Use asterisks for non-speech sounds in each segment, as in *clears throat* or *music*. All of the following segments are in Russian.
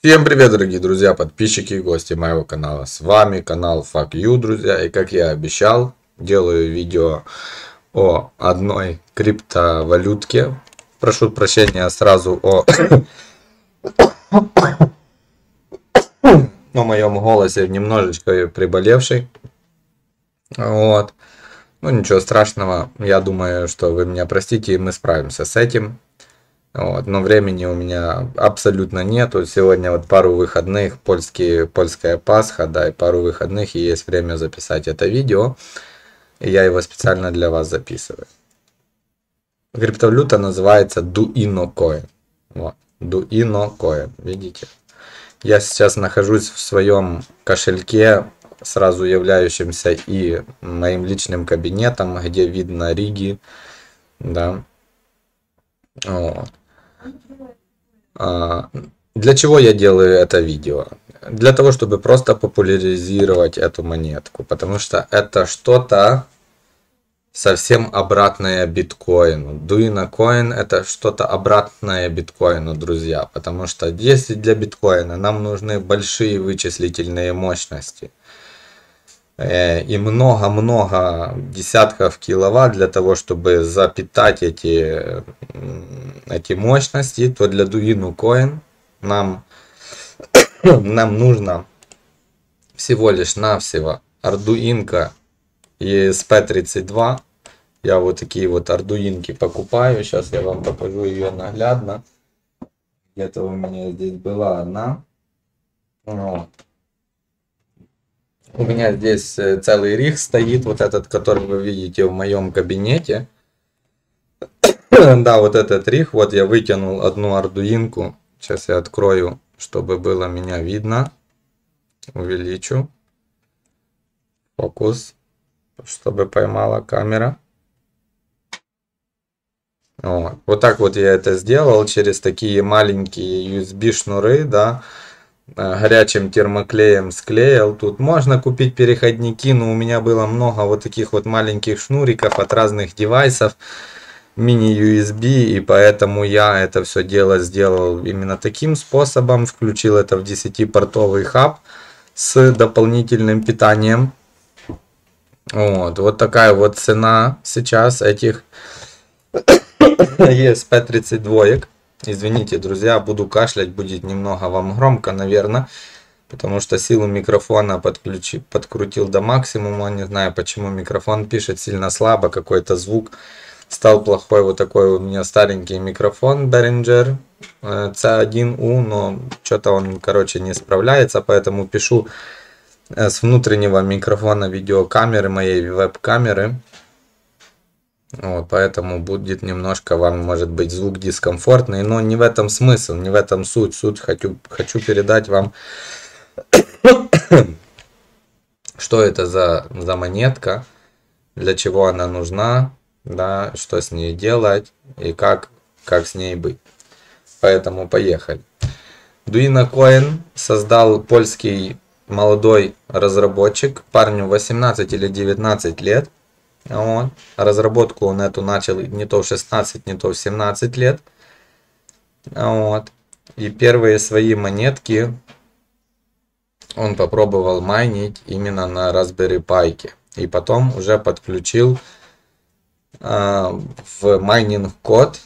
Всем привет, дорогие друзья, подписчики и гости моего канала. С вами канал Fuck You, друзья. И как я обещал, делаю видео о одной криптовалютке. Прошу прощения сразу о... *coughs* о моем голосе немножечко приболевший. Вот. Ну, ничего страшного. Я думаю, что вы меня простите, и мы справимся с этим. Вот, но времени у меня абсолютно нету. Сегодня вот пару выходных, польские, польская Пасха, да, и пару выходных, и есть время записать это видео. И я его специально для вас записываю. Криптовалюта называется Duino Coin. Вот, Duino Coin, видите? Я сейчас нахожусь в своем кошельке, сразу являющимся и моим личным кабинетом, где видно Риги, да. Вот. А, для чего я делаю это видео? Для того, чтобы просто популяризировать эту монетку, потому что это что-то совсем обратное биткоину. Дуина коин это что-то обратное биткоину, друзья, потому что если для биткоина нам нужны большие вычислительные мощности – и много-много десятков киловатт для того, чтобы запитать эти, эти мощности, то для Duino Coin нам, *coughs* нам нужно всего лишь навсего Arduino ESP32. Я вот такие вот ардуинки покупаю. Сейчас я вам покажу ее наглядно. Где-то у меня здесь была одна. Вот. У меня здесь э, целый рих стоит, вот этот, который вы видите в моем кабинете. *coughs* да, вот этот рих, вот я вытянул одну ардуинку. Сейчас я открою, чтобы было меня видно. Увеличу. Фокус, чтобы поймала камера. Вот. вот так вот я это сделал через такие маленькие USB шнуры, да. Э, горячим термоклеем склеил. Тут можно купить переходники, но у меня было много вот таких вот маленьких шнуриков от разных девайсов мини-USB, и поэтому я это все дело сделал именно таким способом. Включил это в 10-портовый хаб с дополнительным питанием. Вот, вот такая вот цена сейчас этих *coughs* ESP32. Извините, друзья, буду кашлять, будет немного вам громко, наверное, потому что силу микрофона подключи, подкрутил до максимума. Не знаю, почему микрофон пишет сильно слабо, какой-то звук стал плохой. Вот такой у меня старенький микрофон Behringer э, C1U, но что-то он, короче, не справляется, поэтому пишу э, с внутреннего микрофона видеокамеры, моей веб-камеры. Вот, поэтому будет немножко вам, может быть, звук дискомфортный, но не в этом смысл, не в этом суть. Суть хочу, хочу передать вам, *coughs* что это за, за монетка, для чего она нужна, да, что с ней делать и как, как с ней быть. Поэтому поехали. Duino Coin создал польский молодой разработчик, парню 18 или 19 лет – вот. Разработку он эту начал не то в 16, не то в 17 лет. Вот. И первые свои монетки он попробовал майнить именно на Raspberry Pi. И потом уже подключил э, в майнинг код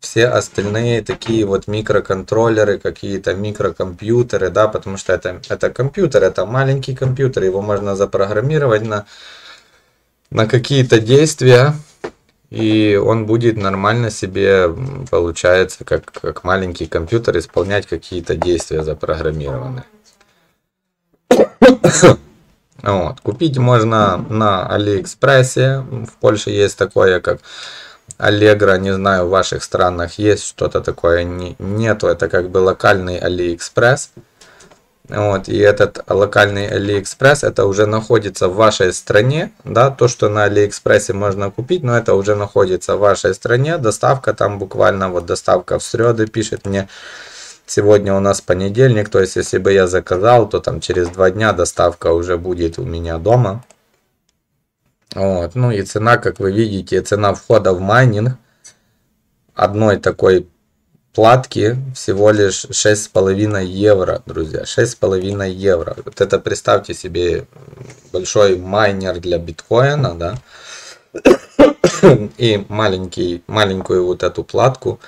все остальные такие вот микроконтроллеры, какие-то микрокомпьютеры, да, потому что это, это компьютер, это маленький компьютер, его можно запрограммировать на на какие-то действия, и он будет нормально себе, получается, как, как маленький компьютер, исполнять какие-то действия запрограммированные. *coughs* Вот. Купить можно на Алиэкспрессе. В Польше есть такое, как Allegro. Не знаю, в ваших странах есть что-то такое. Нету. Это как бы локальный Алиэкспресс. Вот, и этот локальный AliExpress, это уже находится в вашей стране, да, то, что на AliExpress можно купить, но это уже находится в вашей стране, доставка там буквально, вот доставка в среду пишет мне, сегодня у нас понедельник, то есть если бы я заказал, то там через два дня доставка уже будет у меня дома. Вот, ну и цена, как вы видите, цена входа в майнинг. Одной такой платки всего лишь 6,5 евро, друзья. 6,5 евро. Вот это представьте себе большой майнер для биткоина, да. И маленький, маленькую вот эту платку,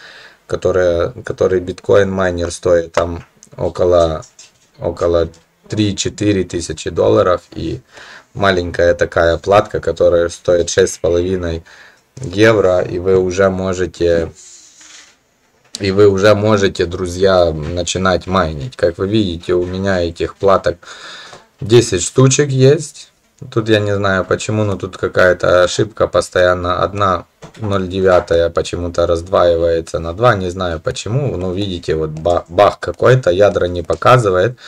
которая, который биткоин майнер стоит там около, около 3-4 тысячи долларов. И маленькая такая платка, которая стоит 6,5 евро. И вы уже можете и вы уже можете, друзья, начинать майнить. Как вы видите, у меня этих платок 10 штучек есть. Тут я не знаю почему, но тут какая-то ошибка постоянно. Одна 0,9 почему-то раздваивается на 2, не знаю почему. Ну, видите, вот бах какой-то, ядра не показывает.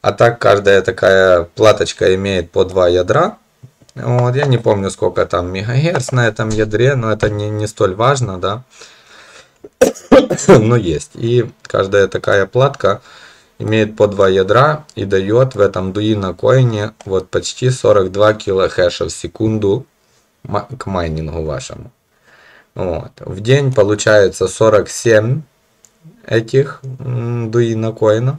А так каждая такая платочка имеет по 2 ядра. Вот, я не помню, сколько там мегагерц на этом ядре, но это не, не столь важно, да. *coughs* но есть. И каждая такая платка имеет по два ядра и дает в этом Duino коине вот почти 42 килохэша в секунду к майнингу вашему. Вот. В день получается 47 этих Duino коинов,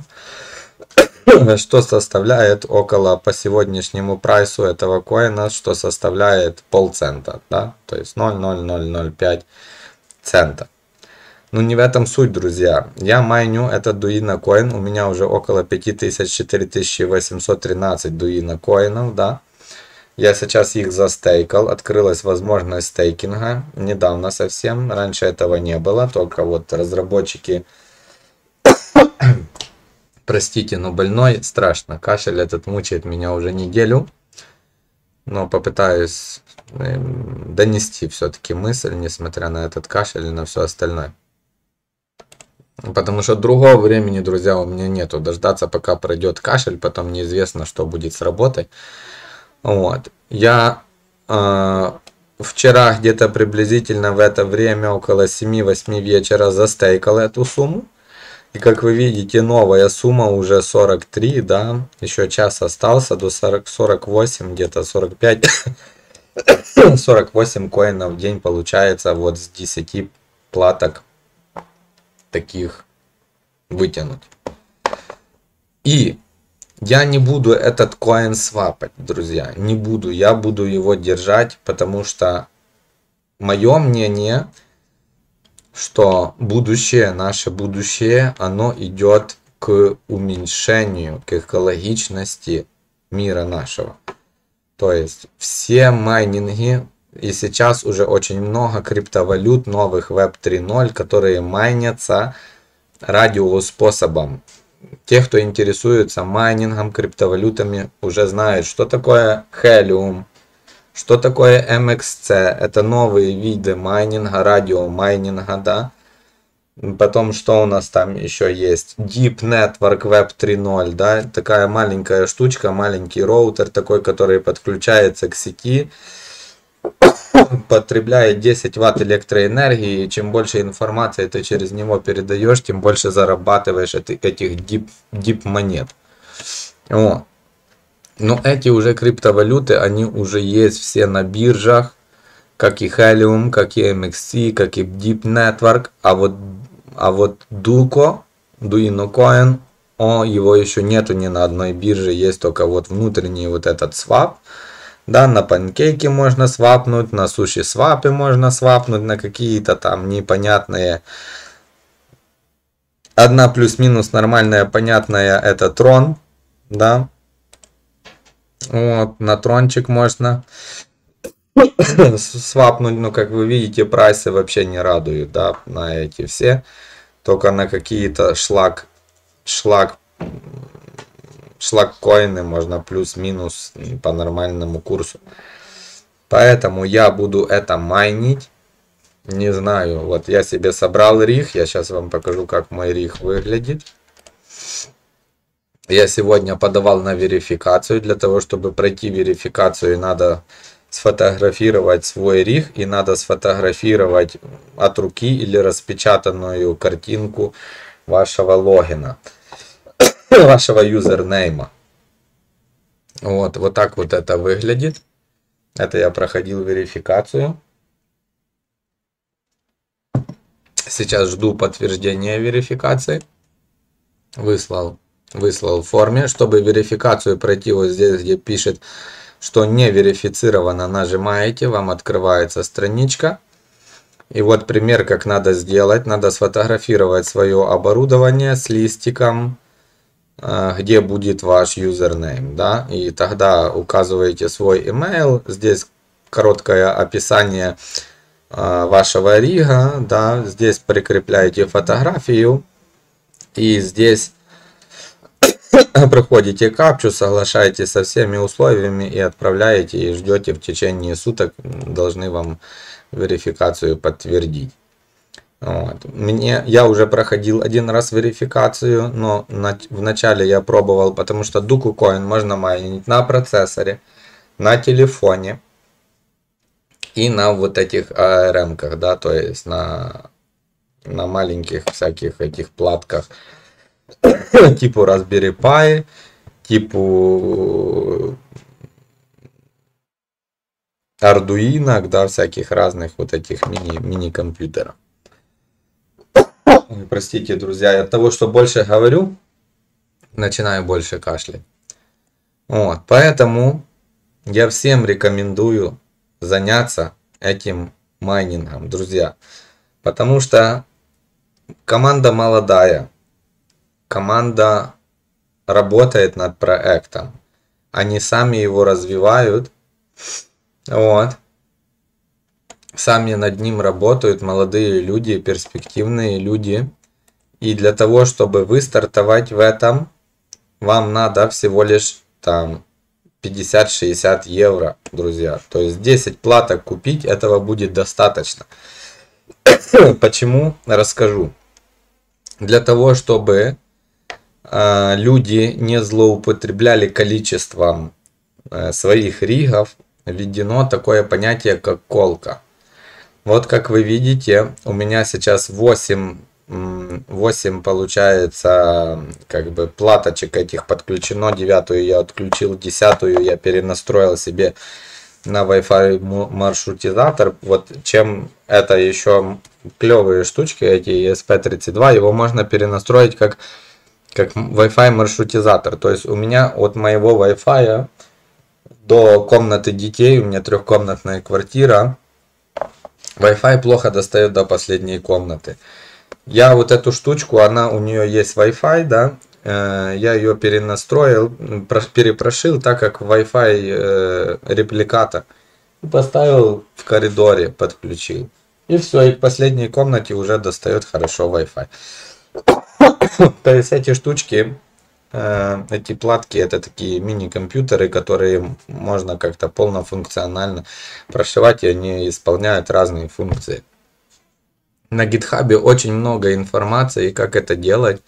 *coughs* что составляет около по сегодняшнему прайсу этого коина, что составляет полцента, да, то есть 0,0005 цента. Но ну, не в этом суть, друзья. Я майню этот дуина коин. У меня уже около 5000-4813 дуина коинов, да. Я сейчас их застейкал. Открылась возможность стейкинга. Недавно совсем. Раньше этого не было. Только вот разработчики... *coughs* Простите, но больной страшно. Кашель этот мучает меня уже неделю. Но попытаюсь эм, донести все-таки мысль, несмотря на этот кашель и на все остальное. Потому что другого времени, друзья, у меня нету. Дождаться, пока пройдет кашель, потом неизвестно, что будет с работой. Вот. Я э, вчера где-то приблизительно в это время, около 7-8 вечера, застейкал эту сумму. И как вы видите, новая сумма уже 43, да, еще час остался до 40, 48, где-то 45, 48 *coughs* коинов в день получается вот с 10 платок таких вытянуть. И я не буду этот коин свапать, друзья. Не буду. Я буду его держать, потому что мое мнение, что будущее, наше будущее, оно идет к уменьшению, к экологичности мира нашего. То есть все майнинги и сейчас уже очень много криптовалют новых Web 3.0, которые майнятся радиоспособом. Те, кто интересуется майнингом, криптовалютами, уже знают, что такое Helium, что такое MXC. Это новые виды майнинга, радиомайнинга, да. Потом, что у нас там еще есть? Deep Network Web 3.0, да, такая маленькая штучка, маленький роутер такой, который подключается к сети потребляет 10 ватт электроэнергии, и чем больше информации ты через него передаешь, тем больше зарабатываешь этих дип, дип монет. Вот. Но эти уже криптовалюты, они уже есть все на биржах, как и Helium, как и MXC, как и Deep Network, а вот, а вот Duco, Duino Coin, о, его еще нету ни на одной бирже, есть только вот внутренний вот этот swap, да, на панкейки можно свапнуть, на суши свапы можно свапнуть, на какие-то там непонятные. Одна плюс-минус нормальная, понятная, это трон, да. Вот, на трончик можно *coughs* свапнуть, но как вы видите, прайсы вообще не радуют, да, на эти все. Только на какие-то шлак, шлак шлаккоины можно плюс-минус по нормальному курсу. Поэтому я буду это майнить. Не знаю, вот я себе собрал рих. Я сейчас вам покажу, как мой рих выглядит. Я сегодня подавал на верификацию. Для того, чтобы пройти верификацию, надо сфотографировать свой рих и надо сфотографировать от руки или распечатанную картинку вашего логина. Вашего юзернейма. Вот, вот так вот это выглядит. Это я проходил верификацию. Сейчас жду подтверждения верификации. Выслал, выслал в форме. Чтобы верификацию пройти вот здесь, где пишет, что не верифицировано, нажимаете, вам открывается страничка. И вот пример, как надо сделать. Надо сфотографировать свое оборудование с листиком, где будет ваш юзернейм. Да? И тогда указываете свой email. Здесь короткое описание э, вашего рига. Да? Здесь прикрепляете фотографию. И здесь *coughs* проходите капчу, соглашаетесь со всеми условиями и отправляете и ждете в течение суток. Должны вам верификацию подтвердить. Вот. Мне, я уже проходил один раз верификацию, но на, вначале я пробовал, потому что Дуку Coin можно майнить на процессоре, на телефоне и на вот этих ARM-ках, да, то есть на, на маленьких всяких этих платках, *coughs* типу Raspberry Pi, типу Arduino, да, всяких разных вот этих мини, мини-компьютеров. Простите, друзья, от того, что больше говорю, начинаю больше кашлять. Вот, поэтому я всем рекомендую заняться этим майнингом, друзья. Потому что команда молодая, команда работает над проектом. Они сами его развивают. Вот. Сами над ним работают молодые люди, перспективные люди. И для того, чтобы вы стартовать в этом, вам надо всего лишь там 50-60 евро, друзья. То есть 10 платок купить, этого будет достаточно. *coughs* Почему? Расскажу. Для того, чтобы э, люди не злоупотребляли количеством э, своих ригов, введено такое понятие, как колка. Вот как вы видите, у меня сейчас 8, 8 получается, как бы платочек этих подключено. Девятую я отключил, десятую я перенастроил себе на Wi-Fi маршрутизатор. Вот чем это еще клевые штучки, эти ESP32, его можно перенастроить как, как Wi-Fi маршрутизатор. То есть у меня от моего Wi-Fi до комнаты детей, у меня трехкомнатная квартира, Wi-Fi плохо достает до последней комнаты. Я вот эту штучку, она у нее есть Wi-Fi, да, э, я ее перенастроил, перепрошил, так как Wi-Fi э, репликатор. И поставил в коридоре, подключил. И все, и к последней комнате уже достает хорошо Wi-Fi. *coughs* То есть эти штучки эти платки это такие мини-компьютеры, которые можно как-то полнофункционально прошивать, и они исполняют разные функции. На гитхабе очень много информации, как это делать.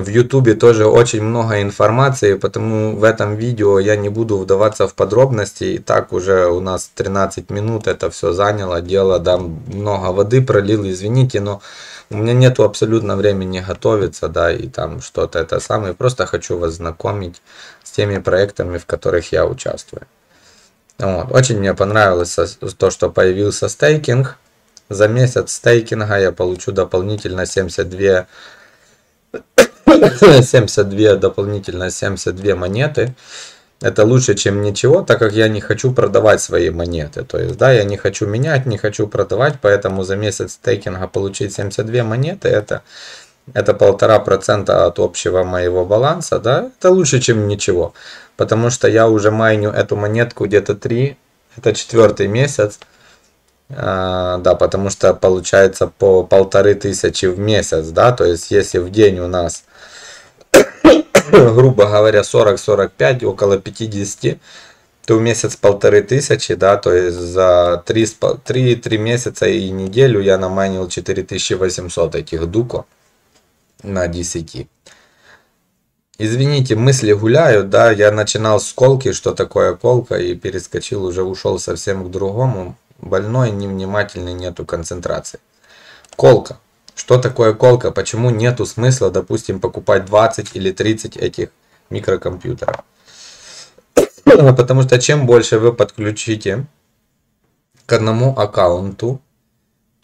В ютубе тоже очень много информации, потому в этом видео я не буду вдаваться в подробности. И так уже у нас 13 минут это все заняло дело, да, много воды пролил, извините, но у меня нету абсолютно времени готовиться, да, и там что-то это самое. Просто хочу вас знакомить с теми проектами, в которых я участвую. Вот. Очень мне понравилось то, что появился стейкинг. За месяц стейкинга я получу дополнительно 72 *laughs* 72 дополнительно 72 монеты это лучше, чем ничего, так как я не хочу продавать свои монеты. То есть, да, я не хочу менять, не хочу продавать, поэтому за месяц стейкинга получить 72 монеты, это, это полтора процента от общего моего баланса, да, это лучше, чем ничего. Потому что я уже майню эту монетку где-то 3, это четвертый месяц, а, да, потому что получается по полторы тысячи в месяц, да, то есть если в день у нас *coughs* грубо говоря, 40-45, около 50, то в месяц полторы тысячи, да, то есть за 3-3 месяца и неделю я наманил 4800 этих дуко на 10. Извините, мысли гуляют, да, я начинал с колки, что такое колка, и перескочил, уже ушел совсем к другому. Больной, невнимательный, нету концентрации. Колка. Что такое колка? Почему нету смысла, допустим, покупать 20 или 30 этих микрокомпьютеров? Потому что чем больше вы подключите к одному аккаунту,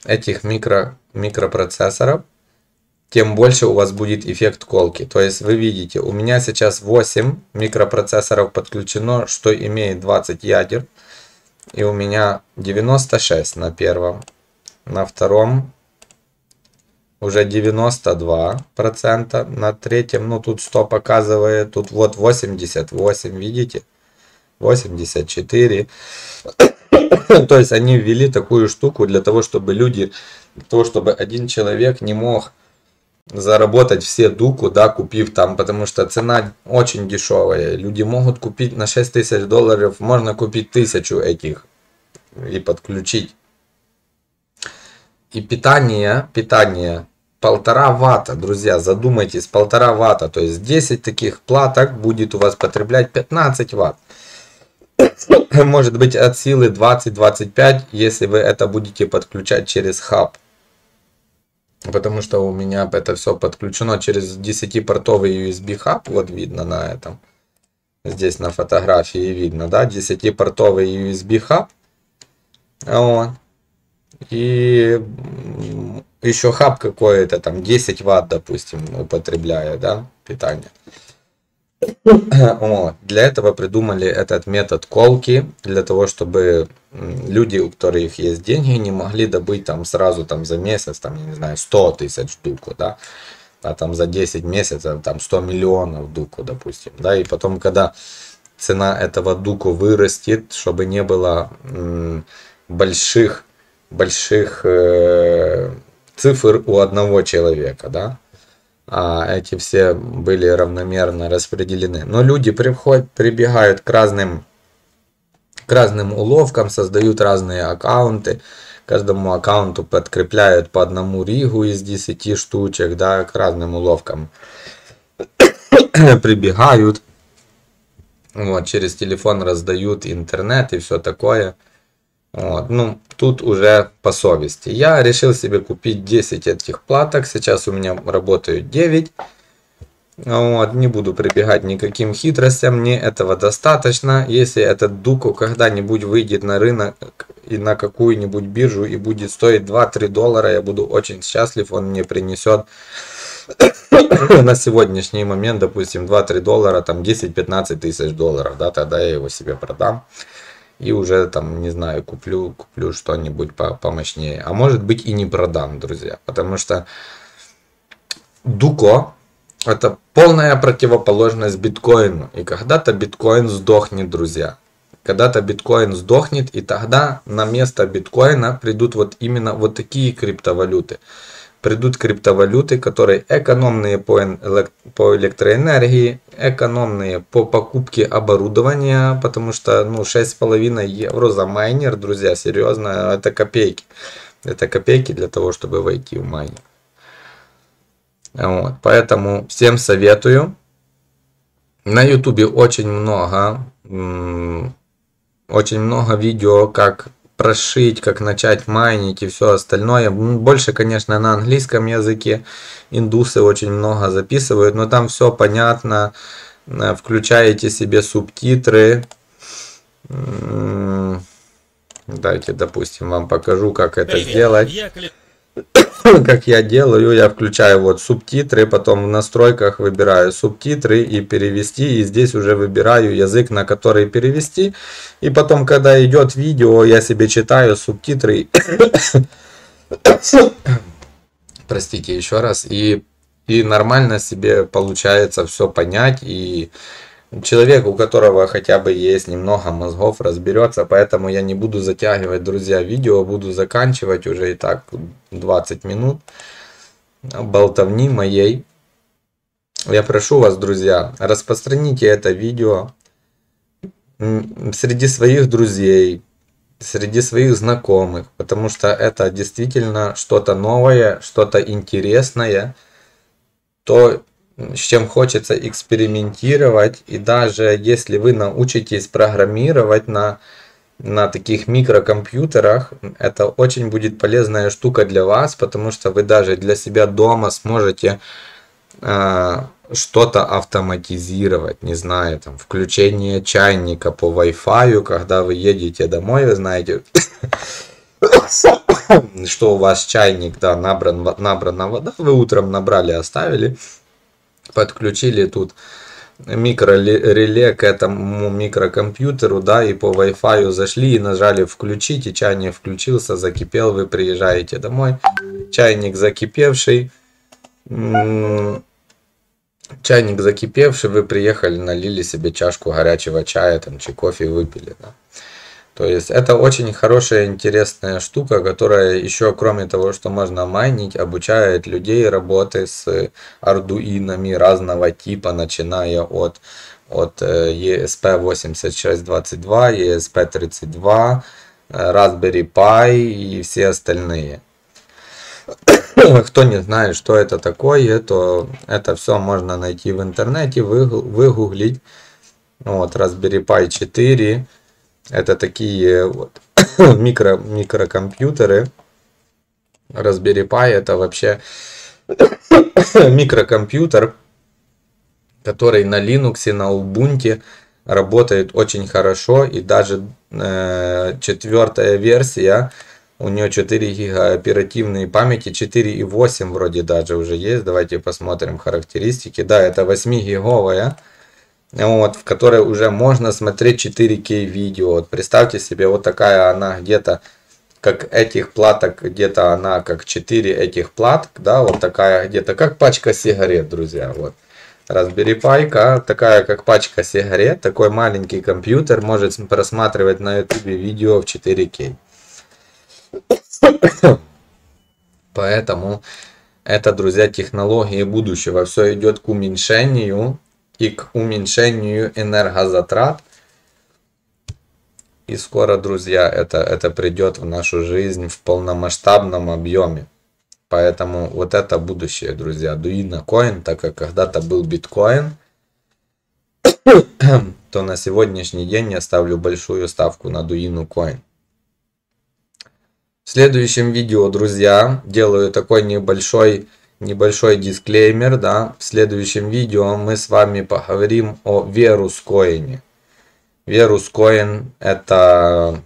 этих микро, микропроцессоров, тем больше у вас будет эффект колки. То есть вы видите, у меня сейчас 8 микропроцессоров подключено, что имеет 20 ядер. И у меня 96 на первом. На втором уже 92%. На третьем, ну тут 100 показывает, тут вот 88, видите? 84. *coughs* То есть они ввели такую штуку для того, чтобы люди, для того, чтобы один человек не мог заработать все дуку, да, купив там, потому что цена очень дешевая. Люди могут купить на 6 тысяч долларов, можно купить тысячу этих и подключить. И питание, питание полтора ватта, друзья, задумайтесь, полтора ватта, то есть 10 таких платок будет у вас потреблять 15 ватт. *coughs* Может быть от силы 20-25, если вы это будете подключать через хаб. Потому что у меня это все подключено через 10-портовый USB хаб. Вот видно на этом. Здесь на фотографии видно, да, 10-портовый USB хаб. Вот. И еще хаб какой-то, там 10 ватт, допустим, употребляет, да, питание. *clears throat* Вот. Для этого придумали этот метод колки, для того, чтобы люди, у которых есть деньги, не могли добыть там сразу там за месяц, там, не знаю, 100 тысяч дуку, да, а там за 10 месяцев там 100 миллионов дуку, допустим, да, и потом, когда цена этого дуку вырастет, чтобы не было больших, больших э, цифр у одного человека, да, а эти все были равномерно распределены. Но люди приходят, прибегают к разным, к разным уловкам, создают разные аккаунты. Каждому аккаунту подкрепляют по одному ригу из 10 штучек, да, к разным уловкам. *coughs* Прибегают, вот, через телефон раздают интернет и все такое. Вот, ну, тут уже по совести. Я решил себе купить 10 этих платок. Сейчас у меня работают 9. Вот, не буду прибегать никаким хитростям, мне этого достаточно. Если этот Дуку когда-нибудь выйдет на рынок и на какую-нибудь биржу и будет стоить 2-3 доллара, я буду очень счастлив, он мне принесет *coughs* на сегодняшний момент, допустим, 2-3 доллара, там 10-15 тысяч долларов, да, тогда я его себе продам и уже там, не знаю, куплю, куплю что-нибудь по помощнее. А может быть и не продам, друзья. Потому что Дуко это полная противоположность биткоину. И когда-то биткоин сдохнет, друзья. Когда-то биткоин сдохнет, и тогда на место биткоина придут вот именно вот такие криптовалюты придут криптовалюты, которые экономные по, электроэнергии, экономные по покупке оборудования, потому что ну, 6,5 евро за майнер, друзья, серьезно, это копейки. Это копейки для того, чтобы войти в майнер. Вот, поэтому всем советую. На ютубе очень много, очень много видео, как прошить, как начать майнить и все остальное. Больше, конечно, на английском языке. Индусы очень много записывают, но там все понятно. Э, включаете себе субтитры. Дайте, допустим, вам покажу, как это Привет, сделать. Я *laughs* как я делаю, я включаю вот субтитры, потом в настройках выбираю субтитры и перевести, и здесь уже выбираю язык, на который перевести, и потом, когда идет видео, я себе читаю субтитры, *coughs* простите еще раз, и, и нормально себе получается все понять, и человек, у которого хотя бы есть немного мозгов, разберется, поэтому я не буду затягивать, друзья, видео, буду заканчивать уже и так 20 минут. Болтовни моей. Я прошу вас, друзья, распространите это видео среди своих друзей, среди своих знакомых, потому что это действительно что-то новое, что-то интересное, то, с чем хочется экспериментировать. И даже если вы научитесь программировать на, на таких микрокомпьютерах, это очень будет полезная штука для вас, потому что вы даже для себя дома сможете э, что-то автоматизировать, не знаю, там, включение чайника по Wi-Fi, когда вы едете домой, вы знаете, *coughs* что у вас чайник, да, набран, набрана вода, вы утром набрали, оставили, подключили тут микрореле к этому микрокомпьютеру, да, и по Wi-Fi зашли и нажали включить, и чайник включился, закипел, вы приезжаете домой, чайник закипевший, чайник закипевший, вы приехали, налили себе чашку горячего чая, там, чи кофе выпили, да. То есть это очень хорошая, интересная штука, которая еще, кроме того, что можно майнить, обучает людей работы с ардуинами разного типа, начиная от, от ESP8622, ESP32, Raspberry Pi и все остальные. *coughs* Кто не знает, что это такое, то это все можно найти в интернете, выгуглить. Вот, Raspberry Pi 4, это такие вот *coughs* микро, микрокомпьютеры. Raspberry Pi это вообще *coughs* микрокомпьютер, который на Linux, на Ubuntu работает очень хорошо. И даже э, четвертая версия, у нее 4 гига оперативной памяти, 4,8 вроде даже уже есть. Давайте посмотрим характеристики. Да, это 8 гиговая вот, в которой уже можно смотреть 4К видео. Вот представьте себе, вот такая она где-то, как этих платок, где-то она как 4 этих платок, да, вот такая где-то, как пачка сигарет, друзья, вот. Raspberry Pi, такая как пачка сигарет, такой маленький компьютер, может просматривать на YouTube видео в 4К. *coughs* Поэтому это, друзья, технологии будущего. Все идет к уменьшению и к уменьшению энергозатрат. И скоро, друзья, это, это придет в нашу жизнь в полномасштабном объеме. Поэтому вот это будущее, друзья. Дуина коин, так как когда-то был биткоин, *coughs* то на сегодняшний день я ставлю большую ставку на дуину коин. В следующем видео, друзья, делаю такой небольшой небольшой дисклеймер, да, в следующем видео мы с вами поговорим о Верускоине. VerusCoin это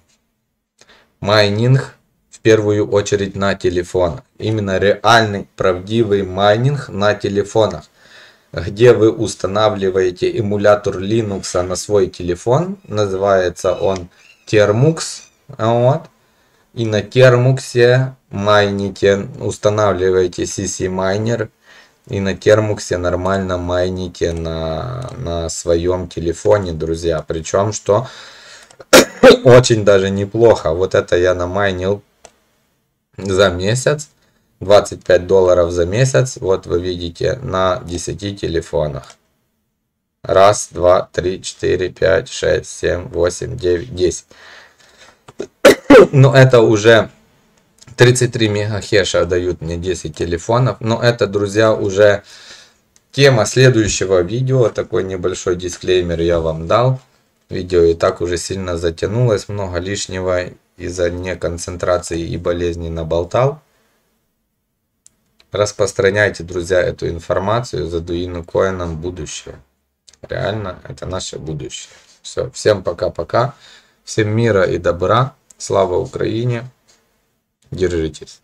майнинг в первую очередь на телефонах. Именно реальный правдивый майнинг на телефонах где вы устанавливаете эмулятор Linux на свой телефон. Называется он Termux. Вот и на термуксе майните, устанавливаете ccminer и на термуксе нормально майните на, на своем телефоне, друзья. Причем, что *coughs* очень даже неплохо. Вот это я намайнил за месяц. 25 долларов за месяц. Вот вы видите на 10 телефонах. Раз, два, три, четыре, пять, шесть, семь, восемь, девять, десять. Но это уже 33 мегахеша дают мне 10 телефонов. Но это, друзья, уже тема следующего видео. Такой небольшой дисклеймер я вам дал. Видео и так уже сильно затянулось. Много лишнего из-за неконцентрации и болезни наболтал. Распространяйте, друзья, эту информацию. За Дуину Коином будущее. Реально, это наше будущее. Все, всем пока-пока. Всем мира и добра. Слава Украине! Держитесь!